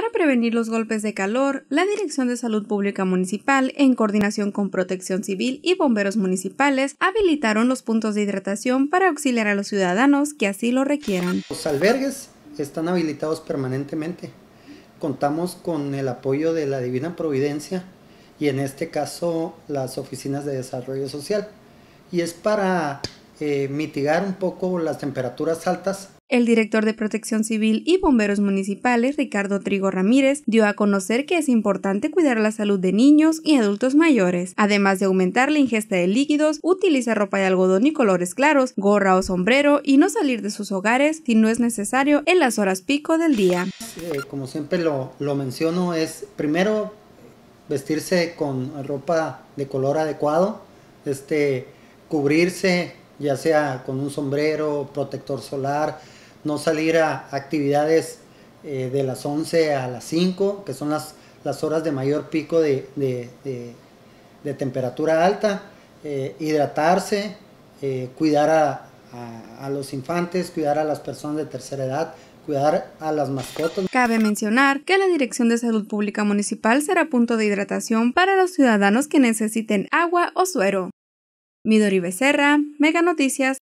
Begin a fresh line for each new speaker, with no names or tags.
Para prevenir los golpes de calor, la Dirección de Salud Pública Municipal, en coordinación con Protección Civil y bomberos municipales, habilitaron los puntos de hidratación para auxiliar a los ciudadanos que así lo requieran.
Los albergues están habilitados permanentemente. Contamos con el apoyo de la Divina Providencia y en este caso las oficinas de desarrollo social. Y es para eh, mitigar un poco las temperaturas altas
el director de Protección Civil y Bomberos Municipales, Ricardo Trigo Ramírez, dio a conocer que es importante cuidar la salud de niños y adultos mayores, además de aumentar la ingesta de líquidos, utilizar ropa de algodón y colores claros, gorra o sombrero y no salir de sus hogares si no es necesario en las horas pico del día.
Eh, como siempre lo, lo menciono, es primero vestirse con ropa de color adecuado, este, cubrirse ya sea con un sombrero, protector solar, no salir a actividades eh, de las 11 a las 5, que son las, las horas de mayor pico de, temperatura alta, eh, hidratarse, eh, cuidar a, a los infantes, cuidar a las personas de tercera edad, cuidar a las mascotas.
Cabe mencionar que la Dirección de Salud Pública Municipal será punto de hidratación para los ciudadanos que necesiten agua o suero. Midori Becerra, Mega Noticias.